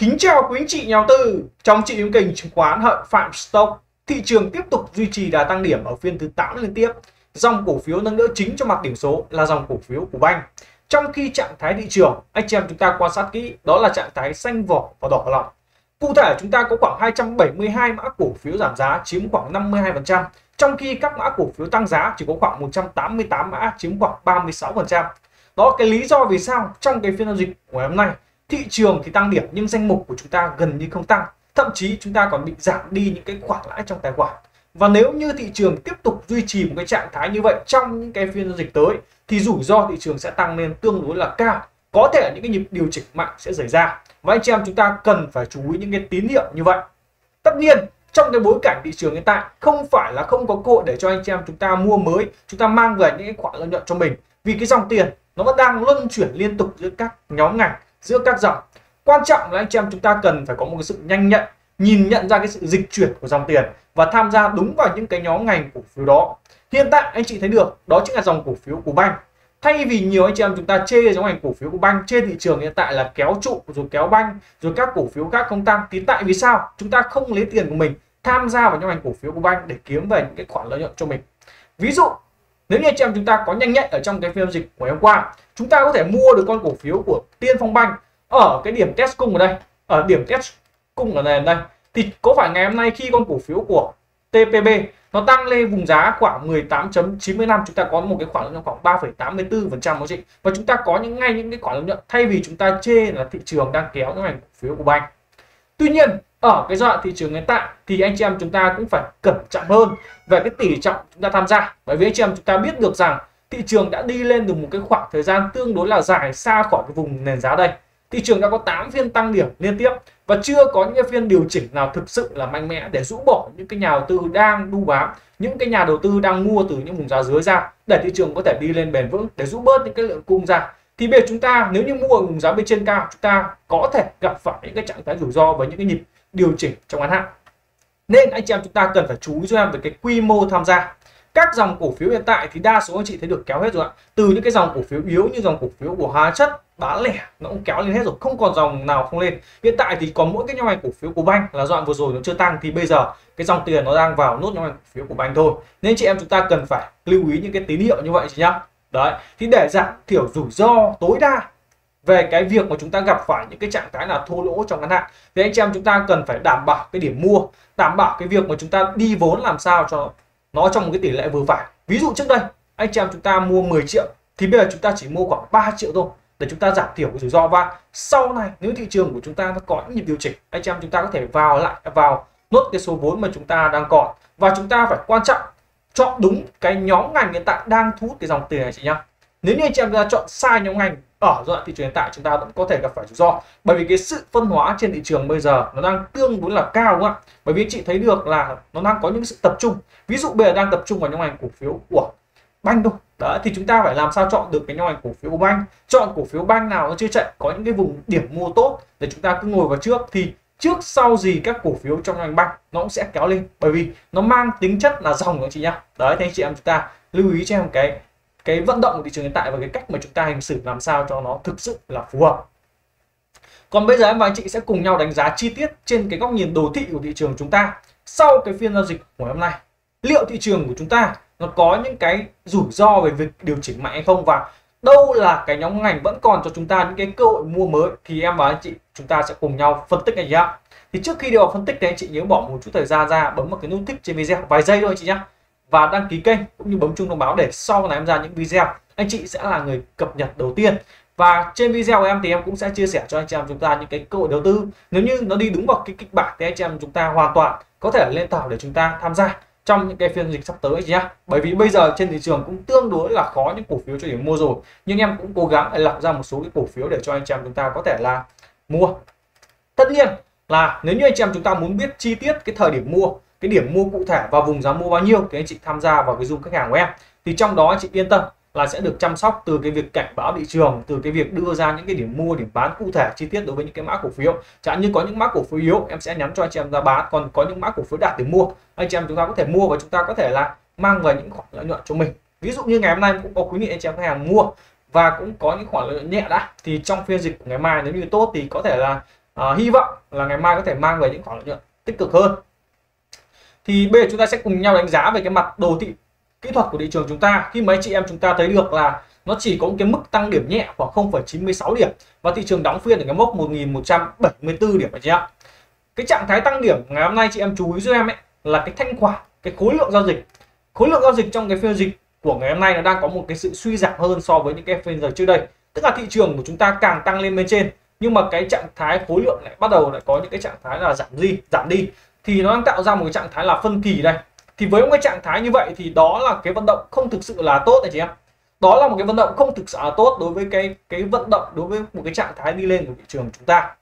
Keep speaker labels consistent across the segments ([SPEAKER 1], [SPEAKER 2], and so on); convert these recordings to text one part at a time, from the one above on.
[SPEAKER 1] Kính chào quý anh chị nhà đầu tư. Trong chị đứng kênh chứng khoán Hợi Phạm Stock, thị trường tiếp tục duy trì đà tăng điểm ở phiên thứ 8 liên tiếp. Dòng cổ phiếu nâng đỡ chính cho mặt điểm số là dòng cổ phiếu của banh. Trong khi trạng thái thị trường, anh chị em chúng ta quan sát kỹ, đó là trạng thái xanh vỏ và đỏ lòng. Cụ thể chúng ta có khoảng 272 mã cổ phiếu giảm giá chiếm khoảng 52%, trong khi các mã cổ phiếu tăng giá chỉ có khoảng 188 mã chiếm khoảng 36%. Đó cái lý do vì sao trong cái phiên giao dịch của hôm nay thị trường thì tăng điểm, nhưng danh mục của chúng ta gần như không tăng. Thậm chí chúng ta còn bị giảm đi những cái khoản lãi trong tài khoản. Và nếu như thị trường tiếp tục duy trì một cái trạng thái như vậy trong những cái phiên giao dịch tới, thì rủi ro thị trường sẽ tăng lên tương đối là cao. Có thể những cái nhịp điều chỉnh mạnh sẽ xảy ra. Và anh chị em chúng ta cần phải chú ý những cái tín hiệu như vậy. Tất nhiên, trong cái bối cảnh thị trường hiện tại, không phải là không có cơ hội để cho anh chị em chúng ta mua mới, chúng ta mang về những cái khoản lợi nhuận cho mình. Vì cái dòng tiền nó vẫn đang luân chuyển liên tục giữa các nhóm ngành giữa các dòng. Quan trọng là anh chị em chúng ta cần phải có một cái sự nhanh nhạy, nhìn nhận ra cái sự dịch chuyển của dòng tiền và tham gia đúng vào những cái nhóm ngành cổ phiếu đó. Hiện tại anh chị thấy được, đó chính là dòng cổ phiếu của banh thay vì nhiều anh chị em chúng ta chê giống ngành cổ phiếu của banh trên thị trường hiện tại là kéo trụ, rồi kéo banh rồi các cổ phiếu khác không tăng, thì tại vì sao? Chúng ta không lấy tiền của mình tham gia vào những ngành cổ phiếu của banh để kiếm về những cái khoản lợi nhuận cho mình. Ví dụ nếu như anh chị em chúng ta có nhanh nhạy ở trong cái phiên dịch của hôm qua chúng ta có thể mua được con cổ phiếu của Tiên Phong Banh ở cái điểm test cung ở đây ở điểm test cung ở đây, đây. Thì có phải ngày hôm nay khi con cổ phiếu của TPB nó tăng lên vùng giá khoảng 18.95 chúng ta có một cái khoản lợi nhuận khoảng 3,84 phần trăm chị? Và chúng ta có những ngay những cái khoản lợi nhuận thay vì chúng ta chê là thị trường đang kéo những ngành cổ phiếu của banh tuy nhiên, ở cái giai đoạn thị trường hiện tại thì anh chị em chúng ta cũng phải cẩn trọng hơn về cái tỷ trọng chúng ta tham gia. Bởi vì anh chị em chúng ta biết được rằng thị trường đã đi lên được một cái khoảng thời gian tương đối là dài xa khỏi cái vùng nền giá đây. Thị trường đã có 8 phiên tăng điểm liên tiếp và chưa có những cái phiên điều chỉnh nào thực sự là mạnh mẽ để rũ bỏ những cái nhà đầu tư đang đu bám, những cái nhà đầu tư đang mua từ những vùng giá dưới ra để thị trường có thể đi lên bền vững, để rũ bớt những cái lượng cung ra thì bây giờ chúng ta, nếu như mua ở vùng giá bên trên cao, chúng ta có thể gặp phải những cái trạng thái rủi ro với những cái nhịp điều chỉnh trong ngắn hạn. Nên anh chị em chúng ta cần phải chú ý cho em về cái quy mô tham gia. Các dòng cổ phiếu hiện tại thì đa số anh chị thấy được kéo hết rồi ạ. Từ những cái dòng cổ phiếu yếu như dòng cổ phiếu của hóa chất bán lẻ, nó cũng kéo lên hết rồi, không còn dòng nào không lên. Hiện tại thì còn mỗi cái nhóm ngành cổ phiếu của banh là dọn vừa rồi nó chưa tăng, thì bây giờ cái dòng tiền nó đang vào nốt nhóm ngành cổ phiếu của banh thôi. Nên chị em chúng ta cần phải lưu ý những cái tín hiệu như vậy chị nhá đấy thì để giảm thiểu rủi ro tối đa về cái việc mà chúng ta gặp phải những cái trạng thái là thua lỗ trong ngắn hạn thì anh chị em chúng ta cần phải đảm bảo cái điểm mua đảm bảo cái việc mà chúng ta đi vốn làm sao cho nó trong một cái tỷ lệ vừa phải ví dụ trước đây anh chị em chúng ta mua 10 triệu thì bây giờ chúng ta chỉ mua khoảng 3 triệu thôi để chúng ta giảm thiểu cái rủi ro và sau này nếu thị trường của chúng ta nó có những nhịp điều chỉnh anh chị em chúng ta có thể vào lại vào nốt cái số vốn mà chúng ta đang còn và chúng ta phải quan trọng chọn đúng cái nhóm ngành hiện tại đang thu hút cái dòng tiền này chị nhá. Nếu như anh chị em ta chọn sai nhóm ngành ở giai đoạn thị trường hiện tại, chúng ta vẫn có thể gặp phải rủi ro. Bởi vì cái sự phân hóa trên thị trường bây giờ nó đang tương đối là cao, đúng không ạ? Bởi vì chị thấy được là nó đang có những sự tập trung. Ví dụ bây giờ đang tập trung vào nhóm ngành cổ phiếu của banh thôi. Đó thì chúng ta phải làm sao chọn được cái nhóm ngành cổ phiếu của banh? Chọn cổ phiếu banh nào nó chưa chạy, có những cái vùng điểm mua tốt để chúng ta cứ ngồi vào trước. Thì trước sau gì các cổ phiếu trong ngành banh nó cũng sẽ kéo lên. Bởi vì nó mang tính chất là dòng anh chị nhá. Đấy, thì anh chị em chúng ta lưu ý cho em cái cái vận động của thị trường hiện tại và cái cách mà chúng ta hành xử làm sao cho nó thực sự là phù hợp. Còn bây giờ em và anh chị sẽ cùng nhau đánh giá chi tiết trên cái góc nhìn đồ thị của thị trường chúng ta sau cái phiên giao dịch của hôm nay. Liệu thị trường của chúng ta nó có những cái rủi ro về việc điều chỉnh mạnh hay không? Và đâu là cái nhóm ngành vẫn còn cho chúng ta những cái cơ hội mua mới? Thì em và anh chị, chúng ta sẽ cùng nhau phân tích anh nhá. Thì trước khi đi vào phân tích thì anh chị nhớ bỏ một chút thời gian ra, bấm vào cái nút thích trên video, vài giây thôi anh chị nhé và đăng ký kênh cũng như bấm chuông thông báo để sau này em ra những video, anh chị sẽ là người cập nhật đầu tiên. Và trên video của em thì em cũng sẽ chia sẻ cho anh chị em chúng ta những cái cơ hội đầu tư. Nếu như nó đi đúng vào cái kịch bản thì anh chị em chúng ta hoàn toàn có thể lên tàu để chúng ta tham gia trong những cái phiên dịch sắp tới chị nhé bởi vì bây giờ trên thị trường cũng tương đối là khó những cổ phiếu cho điểm mua rồi. Nhưng em cũng cố gắng để lọc ra một số cái cổ phiếu để cho anh chị em chúng ta có thể là mua. Tất nhiên là nếu như anh chị em chúng ta muốn biết chi tiết cái thời điểm mua, cái điểm mua cụ thể và vùng giá mua bao nhiêu thì anh chị tham gia vào cái dung khách hàng của em. Thì trong đó anh chị yên tâm là sẽ được chăm sóc từ cái việc cảnh báo thị trường từ cái việc đưa ra những cái điểm mua điểm bán cụ thể chi tiết đối với những cái mã cổ phiếu. Chẳng như có những mã cổ phiếu yếu em sẽ nhắn cho anh chị em ra bán. Còn có những mã cổ phiếu đạt điểm mua anh chị em chúng ta có thể mua và chúng ta có thể là mang về những khoản lợi nhuận cho mình. Ví dụ như ngày hôm nay cũng có quý vị anh chị em khách hàng mua và cũng có những khoản lợi nhuận nhẹ đã thì trong phiên dịch của ngày mai nếu như tốt thì có thể là uh, hy vọng là ngày mai có thể mang về những khoản lợi nhuận tích cực hơn. Thì bây giờ chúng ta sẽ cùng nhau đánh giá về cái mặt đồ thị kỹ thuật của thị trường chúng ta khi mấy chị em chúng ta thấy được là nó chỉ có một cái mức tăng điểm nhẹ khoảng 0,96 điểm và thị trường đóng phiên ở cái mốc 1174 điểm anh chị ạ. Cái trạng thái tăng điểm ngày hôm nay chị em chú ý giúp em ấy là cái thanh khoản cái khối lượng giao dịch. Khối lượng giao dịch trong cái phiên dịch của ngày hôm nay nó đang có một cái sự suy giảm hơn so với những cái phiên giờ trước đây. Tức là thị trường của chúng ta càng tăng lên bên trên nhưng mà cái trạng thái khối lượng lại bắt đầu lại có những cái trạng thái là giảm đi giảm đi. Thì nó đang tạo ra một cái trạng thái là phân kỳ đây thì với một cái trạng thái như vậy thì đó là cái vận động không thực sự là tốt đấy chị em. Đó là một cái vận động không thực sự là tốt đối với cái cái vận động đối với một cái trạng thái đi lên của thị trường của chúng ta.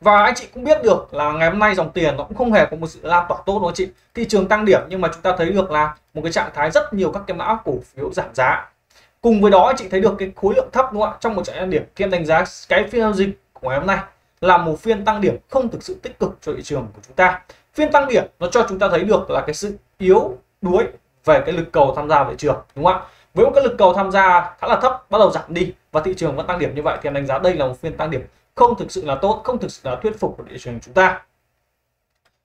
[SPEAKER 1] Và anh chị cũng biết được là ngày hôm nay dòng tiền nó cũng không hề có một sự lan tỏa tốt đúng không chị. Thị trường tăng điểm nhưng mà chúng ta thấy được là một cái trạng thái rất nhiều các cái mã cổ phiếu giảm giá. Cùng với đó, anh chị thấy được cái khối lượng thấp đúng không ạ? Trong một trạng điểm kiêm đánh giá cái phiên giao dịch của ngày hôm nay là một phiên tăng điểm không thực sự tích cực cho thị trường của chúng ta phiên tăng điểm nó cho chúng ta thấy được là cái sự yếu đuối về cái lực cầu tham gia vào thị trường đúng không ạ? Với một cái lực cầu tham gia khá là thấp bắt đầu giảm đi và thị trường vẫn tăng điểm như vậy thì em đánh giá đây là một phiên tăng điểm không thực sự là tốt không thực sự là thuyết phục của thị trường chúng ta.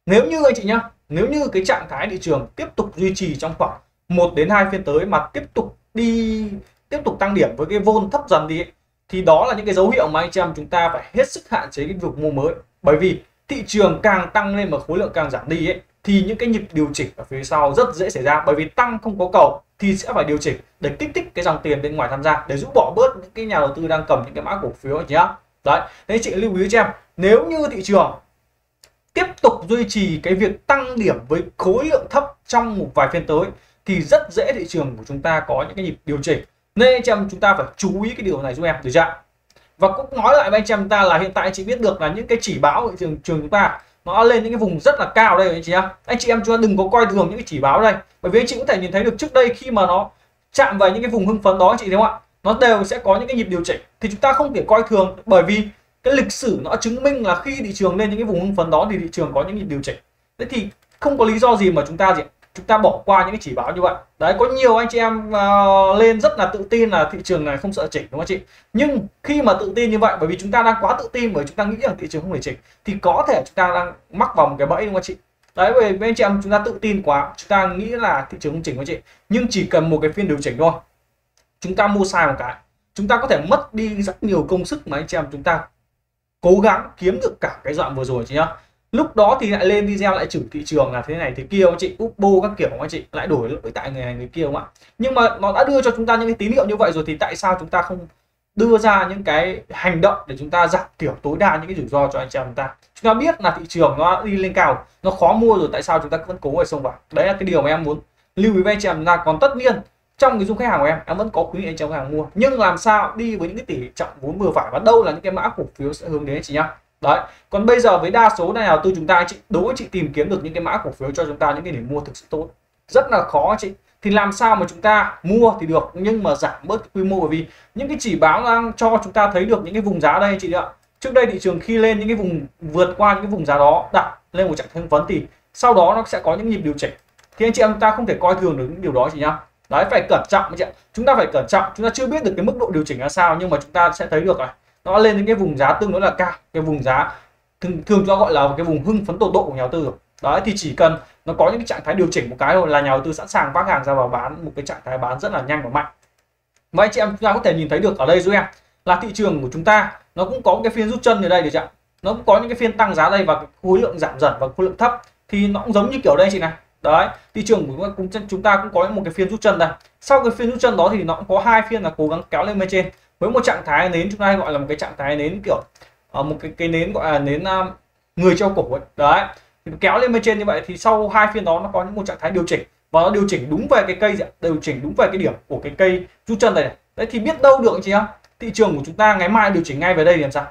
[SPEAKER 1] Nếu như anh chị nhá nếu như cái trạng thái thị trường tiếp tục duy trì trong khoảng 1 đến 2 phiên tới mà tiếp tục đi tiếp tục tăng điểm với cái vôn thấp dần đi ấy, thì đó là những cái dấu hiệu mà anh chị em chúng ta phải hết sức hạn chế cái việc mua mới. Bởi vì thị trường càng tăng lên mà khối lượng càng giảm đi ấy, thì những cái nhịp điều chỉnh ở phía sau rất dễ xảy ra. Bởi vì tăng không có cầu thì sẽ phải điều chỉnh để kích thích cái dòng tiền bên ngoài tham gia, để rũ bỏ bớt những cái nhà đầu tư đang cầm những cái mã cổ phiếu anh chị nhá. Đấy, thế chị lưu ý cho em, nếu như thị trường tiếp tục duy trì cái việc tăng điểm với khối lượng thấp trong một vài phiên tới, thì rất dễ thị trường của chúng ta có những cái nhịp điều chỉnh. Nên anh chị em, chúng ta phải chú ý cái điều này giúp em, được chưa và cũng nói lại với anh chị em ta là hiện tại anh chị biết được là những cái chỉ báo thị trường trường chúng ta, nó lên những cái vùng rất là cao đây, anh chị em anh chị em chúng ta đừng có coi thường những cái chỉ báo đây. Bởi vì anh chị có thể nhìn thấy được trước đây khi mà nó chạm vào những cái vùng hưng phấn đó, anh chị thấy không ạ? Nó đều sẽ có những cái nhịp điều chỉnh. Thì chúng ta không thể coi thường, bởi vì cái lịch sử nó chứng minh là khi thị trường lên những cái vùng hưng phấn đó thì thị trường có những nhịp điều chỉnh. Thế thì không có lý do gì mà chúng ta gì chúng ta bỏ qua những cái chỉ báo như vậy. Đấy có nhiều anh chị em uh, lên rất là tự tin là thị trường này không sợ chỉnh đúng không chị? Nhưng khi mà tự tin như vậy bởi vì chúng ta đang quá tự tin bởi chúng ta nghĩ rằng thị trường không thể chỉnh thì có thể chúng ta đang mắc vào một cái bẫy đúng không chị? Đấy bởi vì anh chị em chúng ta tự tin quá chúng ta nghĩ là thị trường không chỉnh không chị? Nhưng chỉ cần một cái phiên điều chỉnh thôi. Chúng ta mua sai một cái. Chúng ta có thể mất đi rất nhiều công sức mà anh chị em chúng ta cố gắng kiếm được cả cái đoạn vừa rồi chị nhá lúc đó thì lại lên video lại chửi thị trường là thế này thế kia anh chị Upbo các kiểu anh chị lại đổi lỗi tại người này người kia không ạ? Nhưng mà nó đã đưa cho chúng ta những cái tín hiệu như vậy rồi thì tại sao chúng ta không đưa ra những cái hành động để chúng ta giảm thiểu tối đa những cái rủi ro cho anh chị em chúng ta? Chúng ta biết là thị trường nó đi lên cao, nó khó mua rồi, tại sao chúng ta vẫn cố phải xông vào? Đấy là cái điều mà em muốn lưu ý với anh chị em. Chúng ta còn tất nhiên, trong cái dung khách hàng của em em vẫn có quý anh chị em hàng mua. Nhưng làm sao đi với những cái tỷ trọng vốn vừa phải? Và đâu là những cái mã cổ phiếu sẽ hướng đến anh chị nhá? Đấy. Còn bây giờ với đa số này đầu tư chúng ta chị đối chị tìm kiếm được những cái mã cổ phiếu cho chúng ta những cái điểm mua thực sự tốt. Rất là khó chị. Thì làm sao mà chúng ta mua thì được, nhưng mà giảm bớt quy mô? Bởi vì những cái chỉ báo đang cho chúng ta thấy được những cái vùng giá đây chị ạ. Trước đây thị trường khi lên những cái vùng, vượt qua những cái vùng giá đó, đặt lên một trạng hưng phấn thì sau đó nó sẽ có những nhịp điều chỉnh. Thì anh chị em chúng ta không thể coi thường được những điều đó chị nhá. Đấy, phải cẩn trọng anh chị ạ. Chúng ta phải cẩn trọng. Chúng ta chưa biết được cái mức độ điều chỉnh là sao, nhưng mà chúng ta sẽ thấy được này nó lên đến cái vùng giá tương đối là cao, cái vùng giá thường thường cho gọi là cái vùng hưng phấn tột độ của nhà đầu tư đấy, thì chỉ cần nó có những cái trạng thái điều chỉnh một cái thôi là nhà đầu tư sẵn sàng vác hàng ra vào bán một cái trạng thái bán rất là nhanh và mạnh. Và anh chị em chúng ta có thể nhìn thấy được ở đây giúp em, là thị trường của chúng ta nó cũng có cái phiên rút chân ở đây được chưa nó cũng có những cái phiên tăng giá đây và khối lượng giảm dần và khối lượng thấp, thì nó cũng giống như kiểu đây chị này. Đấy, thị trường của chúng ta cũng có một cái phiên rút chân đây. Sau cái phiên rút chân đó thì nó cũng có hai phiên là cố gắng kéo lên bên trên với một trạng thái nến chúng ta hay gọi là một cái trạng thái nến kiểu uh, một cái cái nến gọi là nến uh, người treo cổ ấy. Đấy thì kéo lên bên trên như vậy thì sau hai phiên đó nó có những một trạng thái điều chỉnh. Và nó điều chỉnh đúng về cái cây điều chỉnh đúng về cái điểm của cái cây rút chân này, đấy thì biết đâu được anh chị em thị trường của chúng ta ngày mai điều chỉnh ngay về đây thì làm sao?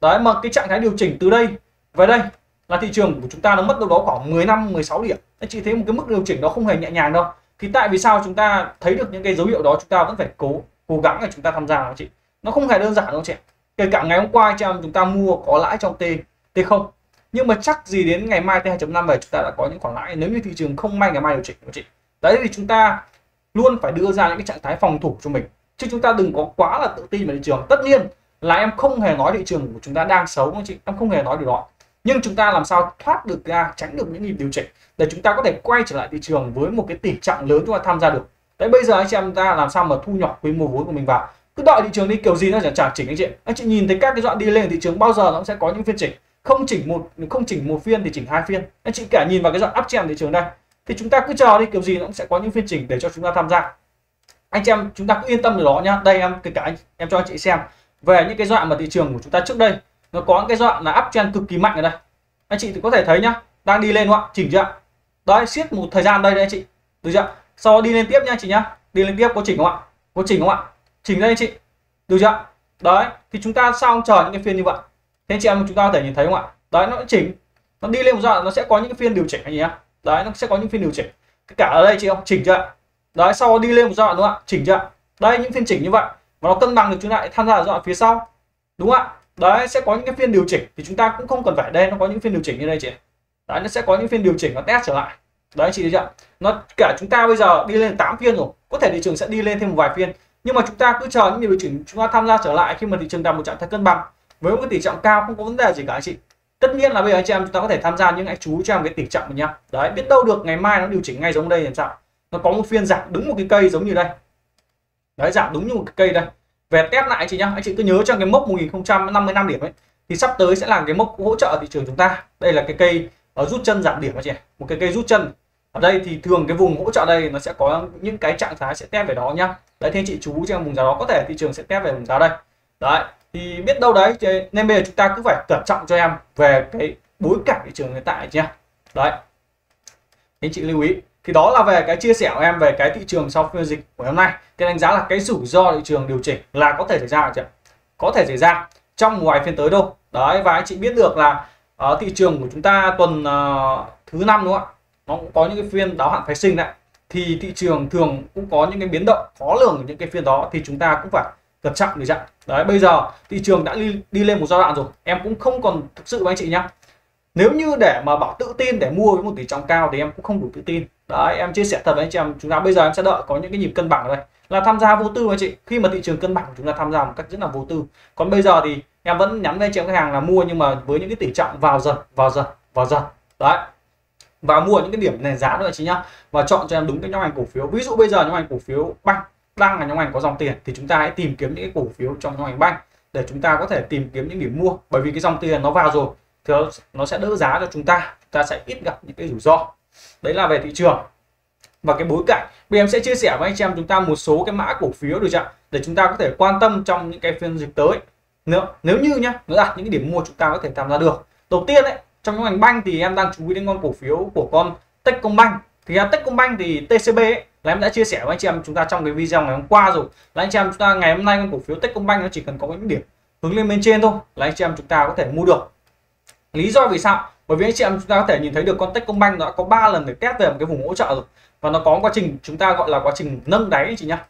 [SPEAKER 1] Đấy mà cái trạng thái điều chỉnh từ đây về đây là thị trường của chúng ta nó mất đâu đó khoảng 10 năm 16 điểm. Anh chị thấy một cái mức điều chỉnh đó không hề nhẹ nhàng đâu. Thì tại vì sao chúng ta thấy được những cái dấu hiệu đó chúng ta vẫn phải cố cố gắng để chúng ta tham gia anh chị. Nó không hề đơn giản đâu chị kể cả ngày hôm qua anh chị em chúng ta mua có lãi trong t t không. Nhưng mà chắc gì đến ngày mai t 2.5 về chúng ta đã có những khoản lãi. Nếu như thị trường không may ngày mai điều chỉnh chị. Đấy, thì chúng ta luôn phải đưa ra những cái trạng thái phòng thủ cho mình. Chứ chúng ta đừng có quá là tự tin vào thị trường. Tất nhiên là em không hề nói thị trường của chúng ta đang xấu anh chị. Em không hề nói điều đó. Nhưng chúng ta làm sao thoát được ra, tránh được những nhịp điều chỉnh để chúng ta có thể quay trở lại thị trường với một cái tỷ trọng lớn chúng ta tham gia được đấy bây giờ anh chị em ta làm sao mà thu nhỏ quy mô vốn của mình vào? Cứ đợi thị trường đi kiểu gì nó sẽ trả chỉnh anh chị. Anh chị nhìn thấy các cái đoạn đi lên thị trường bao giờ nó cũng sẽ có những phiên chỉnh. Không chỉnh một, không chỉnh một phiên thì chỉnh hai phiên. Anh chị cả nhìn vào cái đoạn uptrend thị trường đây. Thì chúng ta cứ chờ đi, kiểu gì nó cũng sẽ có những phiên chỉnh để cho chúng ta tham gia. Anh chị em, chúng ta cứ yên tâm về đó nhá. Đây em, kể cả anh, em cho anh chị xem. Về những cái đoạn mà thị trường của chúng ta trước đây, nó có những cái đoạn là uptrend cực kỳ mạnh ở đây. Anh chị thì có thể thấy nhá, đang đi lên đúng không chỉnh chưa đấy, siết một thời gian đây đây anh chị. Được chưa sau đó đi lên tiếp nha anh chị nhá. Đi lên tiếp, có chỉnh không ạ? Có chỉnh không ạ? Chỉnh đây anh chị. Được chưa đấy, thì chúng ta sao chờ những cái phiên như vậy? Thế anh chị em chúng ta có thể nhìn thấy không ạ? Đấy, nó chỉnh. Nó đi lên một đoạn, nó sẽ có những cái phiên điều chỉnh anh chị nhá. Đấy, nó sẽ có những phiên điều chỉnh. Cả ở đây chị không? Chỉnh chưa đấy, sau đó đi lên một đoạn đúng không ạ? Chỉnh chưa đây những phiên chỉnh như vậy. Và nó cân bằng được chúng ta lại, tham gia ở đoạn phía sau. Đúng không ạ? Đấy, sẽ có những cái phiên điều chỉnh. Thì chúng ta cũng không cần phải đây, nó có những phiên điều chỉnh như đây chị. Đấy, nó sẽ có những phiên điều chỉnh, nó test trở lại đấy chị thấy chưa nó cả chúng ta bây giờ đi lên 8 phiên rồi, có thể thị trường sẽ đi lên thêm một vài phiên. Nhưng mà chúng ta cứ chờ những điều chỉnh chúng ta tham gia trở lại khi mà thị trường đạt một trạng thái cân bằng. Với một cái tỷ trọng cao không có vấn đề gì cả anh chị. Tất nhiên là bây giờ anh chị em chúng ta có thể tham gia những anh chú cho em cái tỷ trọng này nhá. Đấy, biết đâu được ngày mai nó điều chỉnh ngay giống đây làm sao? Nó có một phiên giảm đúng một cái cây giống như đây. Đấy, giảm đúng như một cái cây đây. Về test lại anh chị nhá. Anh chị cứ nhớ trong cái mốc 1055 điểm ấy, thì sắp tới sẽ là cái mốc hỗ trợ thị trường chúng ta. Đây là cái cây ở rút chân giảm điểm anh chị một cái cây rút chân ở đây thì thường cái vùng hỗ trợ đây nó sẽ có những cái trạng thái sẽ test về đó nhá. Đấy thì anh chị chú trong vùng giá đó có thể thị trường sẽ test về vùng giá đây. Đấy thì biết đâu đấy nên bây giờ chúng ta cứ phải cẩn trọng cho em về cái bối cảnh thị trường hiện tại nhé đấy. Anh chị lưu ý thì đó là về cái chia sẻ của em về cái thị trường sau phiên dịch của hôm nay. Thì đánh giá là cái rủi ro thị trường điều chỉnh là có thể xảy ra chị. có thể xảy ra trong ngoài phiên tới đâu đấy và anh chị biết được là ở thị trường của chúng ta tuần uh, thứ năm đúng không ạ? Nó cũng có những cái phiên đáo hạn phái sinh đấy thì thị trường thường cũng có những cái biến động khó lường ở những cái phiên đó thì chúng ta cũng phải cẩn trọng để chặn. Đấy bây giờ thị trường đã đi, đi lên một giai đoạn rồi. Em cũng không còn thực sự với anh chị nhá. Nếu như để mà bảo tự tin để mua với một tỷ trọng cao thì em cũng không đủ tự tin. Đấy em chia sẻ thật với anh chị em chúng ta bây giờ em sẽ đợi có những cái nhịp cân bằng ở đây. Là tham gia vô tư anh chị khi mà thị trường cân bằng chúng ta tham gia một cách rất là vô tư. Còn bây giờ thì em vẫn nhắn với chị em khách hàng là mua nhưng mà với những cái tỷ trọng vào dần vào dần vào dần đấy và mua những cái điểm nền giá nữa chị nhá. Và chọn cho em đúng cái nhóm ngành cổ phiếu. Ví dụ bây giờ nhóm ngành cổ phiếu banh đang là nhóm ngành có dòng tiền thì chúng ta hãy tìm kiếm những cái cổ phiếu trong nhóm ngành banh để chúng ta có thể tìm kiếm những điểm mua. Bởi vì cái dòng tiền nó vào rồi thì nó sẽ đỡ giá cho chúng ta. Chúng ta sẽ ít gặp những cái rủi ro. Đấy là về thị trường. Và cái bối cảnh bây em sẽ chia sẻ với anh chị em chúng ta một số cái mã cổ phiếu được chưa để chúng ta có thể quan tâm trong những cái phiên dịch tới. Nếu nếu như nhá, nó đạt những cái điểm mua chúng ta có thể tham gia được. Đầu tiên đấy trong những ngành banh thì em đang chú ý đến con cổ phiếu của con Techcombank. Thì à, Techcombank thì TCB ấy, là em đã chia sẻ với anh chị em chúng ta trong cái video ngày hôm qua rồi. Là anh chị em chúng ta ngày hôm nay con cổ phiếu Techcombank nó chỉ cần có những điểm hướng lên bên trên thôi là anh chị em chúng ta có thể mua được. Lý do vì sao? Bởi vì anh chị em chúng ta có thể nhìn thấy được con Techcombank nó đã có 3 lần để test về một cái vùng hỗ trợ rồi. Và nó có quá trình chúng ta gọi là quá trình nâng đáy anh chị nhá.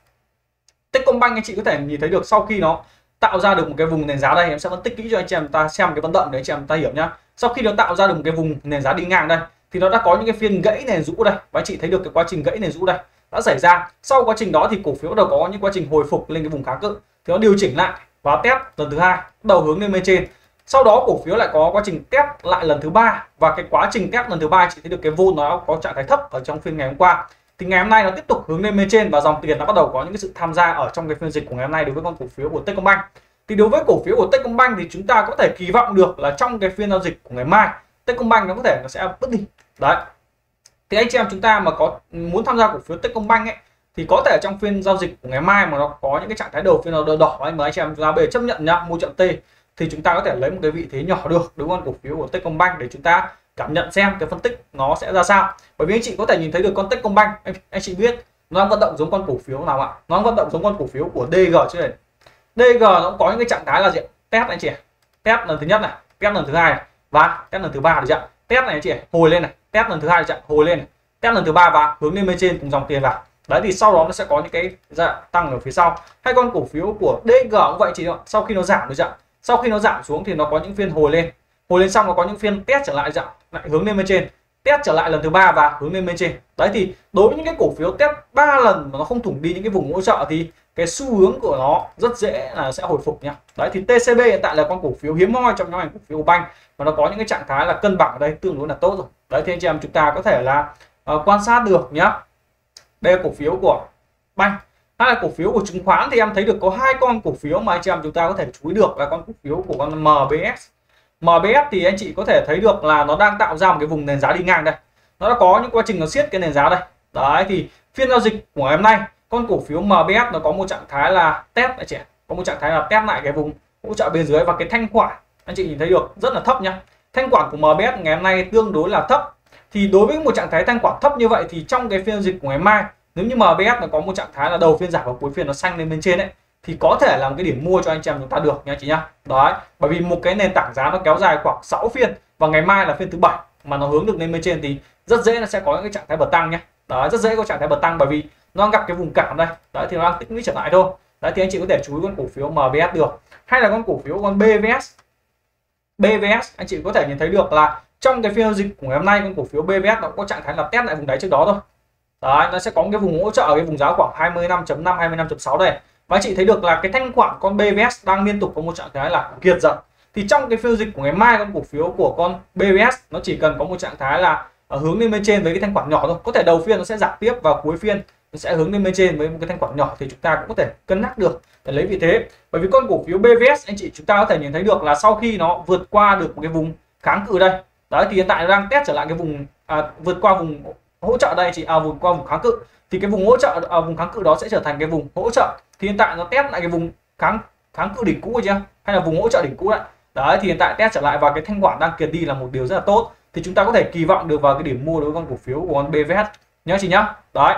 [SPEAKER 1] Techcombank anh chị có thể nhìn thấy được sau khi nó tạo ra được một cái vùng nền giá đây em sẽ phân tích kỹ cho anh chị em ta xem cái vận động để anh chị em ta hiểu nhá sau khi nó tạo ra được một cái vùng nền giá đi ngang đây, thì nó đã có những cái phiên gãy nền rũ đây. Và anh chị thấy được cái quá trình gãy nền rũ đây đã xảy ra. Sau quá trình đó thì cổ phiếu đầu có những quá trình hồi phục lên cái vùng kháng cự. Thì nó điều chỉnh lại và test lần thứ hai đầu hướng lên bên trên. Sau đó cổ phiếu lại có quá trình test lại lần thứ ba. Và cái quá trình test lần thứ ba chị thấy được cái vô nó có trạng thái thấp ở trong phiên ngày hôm qua. Thì ngày hôm nay nó tiếp tục hướng lên bên trên và dòng tiền nó bắt đầu có những cái sự tham gia ở trong cái phiên dịch của ngày hôm nay đối với con cổ phiếu của Techcombank thì đối với cổ phiếu của Techcombank thì chúng ta có thể kỳ vọng được là trong cái phiên giao dịch của ngày mai Techcombank nó có thể nó sẽ bứt đi. Đấy. Thì anh chị em chúng ta mà có muốn tham gia cổ phiếu Techcombank ấy thì có thể trong phiên giao dịch của ngày mai mà nó có những cái trạng thái đầu phiên nó đỏ đỏ anh mời anh chị em chúng ta bây giờ chấp nhận nhá mua chậm T thì chúng ta có thể lấy một cái vị thế nhỏ được đúng không? Cổ phiếu của Techcombank để chúng ta cảm nhận xem cái phân tích nó sẽ ra sao. Bởi vì anh chị có thể nhìn thấy được con Techcombank anh, anh chị biết nó đang vận động giống con cổ phiếu nào ạ? Nó đang vận động giống con cổ phiếu của DG chứ này? DG nó cũng có những cái trạng thái là gì test anh chị test lần thứ nhất này test lần thứ hai này và test lần thứ ba được chưa test này anh chị hồi lên này test lần thứ hai chặn hồi lên này test lần thứ ba và hướng lên bên trên cùng dòng tiền vào. Đấy thì sau đó nó sẽ có những cái dạ, tăng ở phía sau. Hai con cổ phiếu của DG cũng vậy chị ạ. Sau khi nó giảm được chưa sau khi nó giảm xuống thì nó có những phiên hồi lên. Hồi lên xong nó có những phiên test trở lại dạng lại hướng lên bên trên. Test trở lại lần thứ ba và hướng lên bên trên. Đấy thì đối với những cái cổ phiếu test ba lần mà nó không thủng đi những cái vùng hỗ trợ thì cái xu hướng của nó rất dễ là sẽ hồi phục nhá. đấy thì TCB hiện tại là con cổ phiếu hiếm hoi trong nhóm ngành cổ phiếu banh và nó có những cái trạng thái là cân bằng ở đây tương đối là tốt rồi. Đấy thì anh chị em chúng ta có thể là uh, quan sát được nhá. Đây là cổ phiếu của banh. Hay là cổ phiếu của chứng khoán thì em thấy được có hai con cổ phiếu mà anh chị em chúng ta có thể chú ý được là con cổ phiếu của con MBS MBS thì anh chị có thể thấy được là nó đang tạo ra một cái vùng nền giá đi ngang đây. Nó đã có những quá trình nó siết cái nền giá đây. Đấy thì phiên giao dịch của ngày hôm nay con cổ phiếu MBS nó có một trạng thái là test lại chị có một trạng thái là test lại cái vùng hỗ trợ bên dưới và cái thanh khoản. Anh chị nhìn thấy được, rất là thấp nhá. Thanh khoản của MBS ngày hôm nay tương đối là thấp. Thì đối với một trạng thái thanh khoản thấp như vậy thì trong cái phiên dịch của ngày mai, nếu như MBS nó có một trạng thái là đầu phiên giảm và cuối phiên nó xanh lên bên trên đấy thì có thể là một cái điểm mua cho anh chị em chúng ta được nha chị nhá. Đấy, bởi vì một cái nền tảng giá nó kéo dài khoảng 6 phiên và ngày mai là phiên thứ bảy mà nó hướng được lên bên trên thì rất dễ nó sẽ có những cái trạng thái bật tăng nhé đấy, rất dễ có trạng thái bật tăng bởi vì nó đang gặp cái vùng cản đây. Đấy thì nó đang tích lũy trở lại thôi. Đấy thì anh chị có thể chú ý con cổ phiếu MBS được. Hay là con cổ phiếu con BVS BVS anh chị có thể nhìn thấy được là trong cái phiên dịch của ngày hôm nay con cổ phiếu BVS nó có trạng thái là test lại vùng đáy trước đó thôi. Đấy nó sẽ có cái vùng hỗ trợ ở cái vùng giá khoảng 25.5 25.6 đây. Và anh chị thấy được là cái thanh khoản con BVS đang liên tục có một trạng thái là kiệt dần, thì trong cái phiên dịch của ngày mai con cổ phiếu của con BVS nó chỉ cần có một trạng thái là ở hướng lên bên trên với cái thanh khoản nhỏ thôi. Có thể đầu phiên nó sẽ giảm tiếp và cuối phiên nó sẽ hướng lên bên trên với một cái thanh khoản nhỏ thì chúng ta cũng có thể cân nhắc được. Để lấy vị thế. Bởi vì con cổ phiếu BVS anh chị chúng ta có thể nhìn thấy được là sau khi nó vượt qua được một cái vùng kháng cự đây. Đấy thì hiện tại nó đang test trở lại cái vùng à, vượt qua vùng hỗ trợ đây chị. À vượt qua vùng kháng cự. Thì cái vùng hỗ trợ à, vùng kháng cự đó sẽ trở thành cái vùng hỗ trợ. Thì hiện tại nó test lại cái vùng kháng kháng cự đỉnh cũ chưa? Hay là vùng hỗ trợ đỉnh cũ đấy. Đấy thì hiện tại test trở lại và cái thanh khoản đang kiệt đi là một điều rất là tốt. Thì chúng ta có thể kỳ vọng được vào cái điểm mua đối với con cổ phiếu của con BVS nhớ chị nhá. Đấy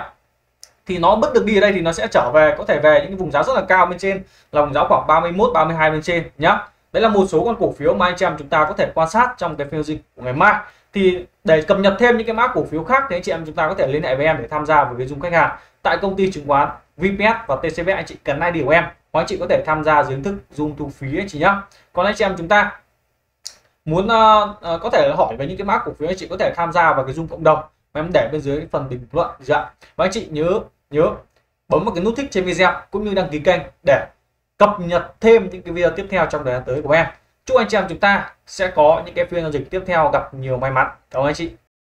[SPEAKER 1] thì nó bứt được đi ở đây thì nó sẽ trở về có thể về những cái vùng giá rất là cao bên trên là vùng giá khoảng 31 32 bên trên nhá. Đấy là một số con cổ phiếu mà anh chị em chúng ta có thể quan sát trong cái phiên dịch của ngày mai. Thì để cập nhật thêm những cái mã cổ phiếu khác thì anh chị em chúng ta có thể liên hệ với em để tham gia với cái dung khách hàng tại công ty chứng khoán VPS và TCB anh chị cần ai điều em hoặc anh chị có thể tham gia dưới hình thức zoom thu phí anh chị nhá. Còn anh chị em chúng ta muốn uh, uh, có thể hỏi về những cái mã cổ phiếu anh chị có thể tham gia vào cái dung cộng đồng em để bên dưới phần bình luận dạ và anh chị nhớ nhớ bấm vào cái nút thích trên video cũng như đăng ký kênh để cập nhật thêm những cái video tiếp theo trong thời gian tới của em. Chúc anh chị em chúng ta sẽ có những cái phiên giao dịch tiếp theo gặp nhiều may mắn. Cảm ơn anh chị.